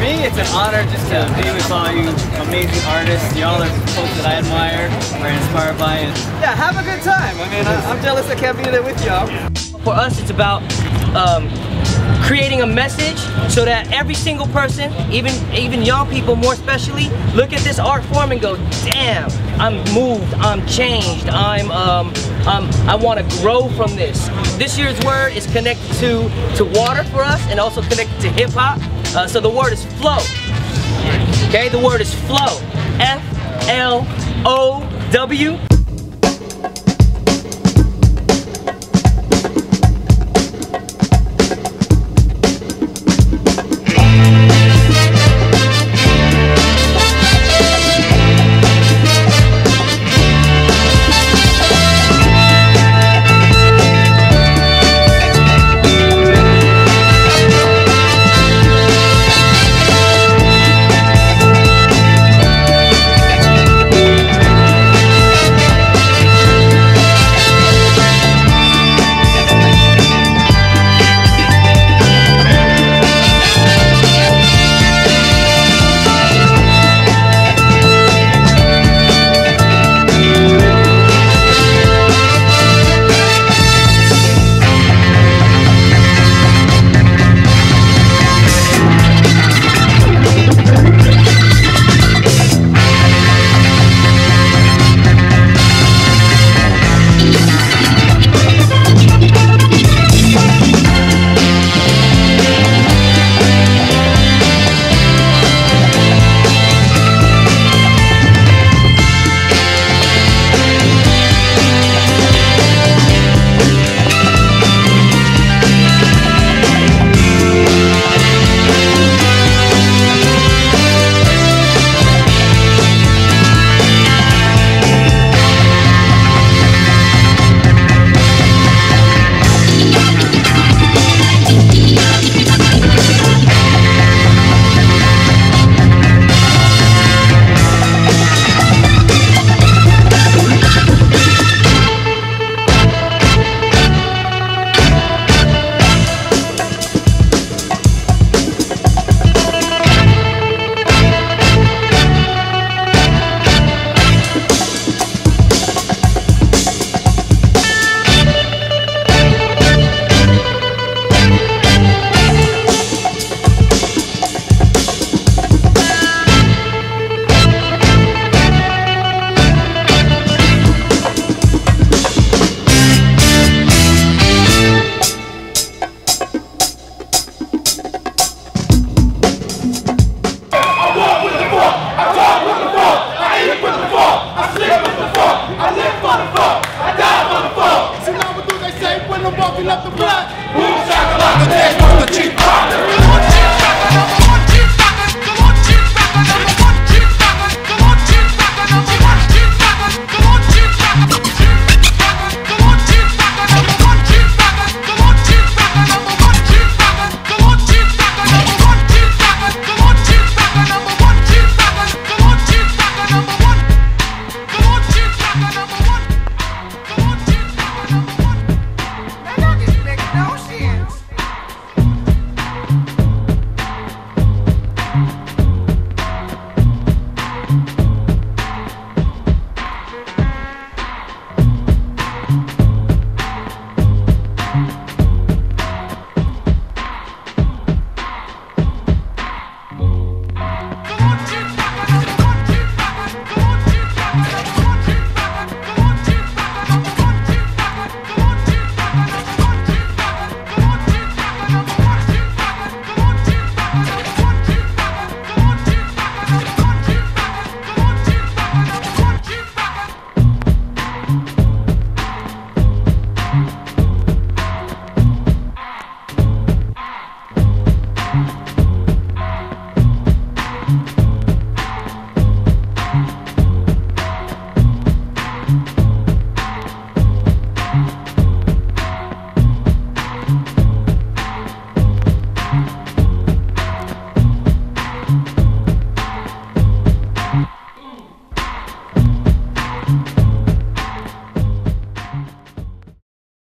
me, it's an honor just to be with all you amazing artists. Y'all are folks that I admire, we're inspired by, and yeah, have a good time. I mean, I, am jealous I can't be there with y'all. For us, it's about um, creating a message so that every single person, even even young people more especially, look at this art form and go, damn, I'm moved, I'm changed, I'm um, um I want to grow from this. This year's word is connected to to water for us and also connected to hip hop. Uh, so the word is flow. Okay, the word is flow. F L O W.